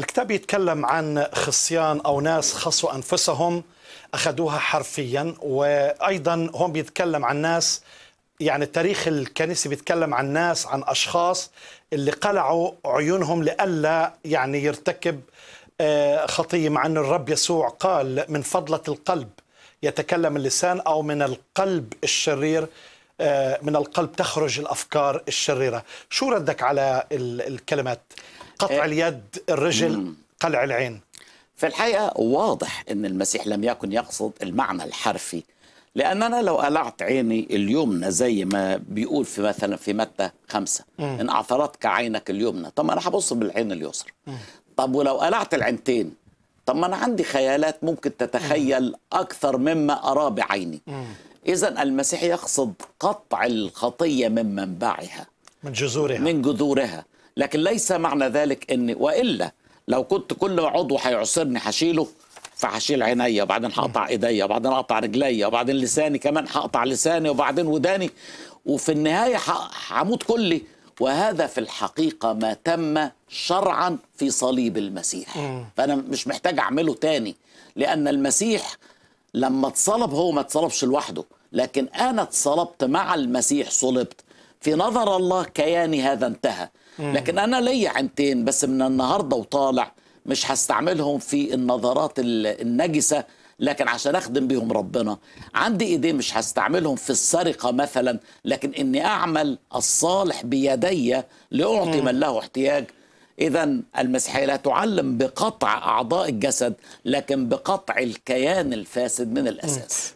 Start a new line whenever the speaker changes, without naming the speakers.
الكتاب يتكلم عن خصيان أو ناس خصوا أنفسهم أخذوها حرفيا وأيضا هون بيتكلم عن ناس يعني التاريخ الكنيسي بيتكلم عن ناس عن أشخاص اللي قلعوا عيونهم لئلا يعني يرتكب آه، خطية مع أن الرب يسوع قال من فضلة القلب يتكلم اللسان أو من القلب الشرير من القلب تخرج الأفكار الشريرة. شو ردك على ال- الكلمات؟ قطع اليد الرجل قلع العين.
في الحقيقة واضح أن المسيح لم يكن يقصد المعنى الحرفي لأن أنا لو قلعت عيني اليمنى زي ما بيقول في مثلا في متى خمسة إن أعثرتك عينك اليمنى طب أنا هبص بالعين اليسرى. طب ولو قلعت العينتين طب ما أنا عندي خيالات ممكن تتخيل أكثر مما أرى بعيني. إذا المسيح يقصد قطع الخطية من منبعها
من جذورها.
من جذورها. لكن ليس معنى ذلك ان وإلا لو كنت كل عضو هيعصرني هشيله فهشيل عينيا وبعدين هقطع ايديا وبعدين اقطع رجليا وبعدين لساني كمان هقطع لساني وبعدين وداني. وفي النهاية هموت كلي. وهذا في الحقيقة ما تم شرعا في صليب المسيح. فأنا مش محتاج أعمله تاني لأن المسيح لما اتصلب هو ما اتصلبش لوحده لكن أنا اتصلبت مع المسيح صلبت. في نظر الله كياني هذا انتهى. لكن أنا ليا عينتين بس من النهارده وطالع مش هستعملهم في النظرات ال- النجسة لكن عشان أخدم بيهم ربنا. عندي إيدين مش هستعملهم في السرقة مثلا لكن إني أعمل الصالح بيدي لأعطي من له احتياج. إذا المسيحية لا تعلم بقطع أعضاء الجسد لكن بقطع الكيان الفاسد من الأساس.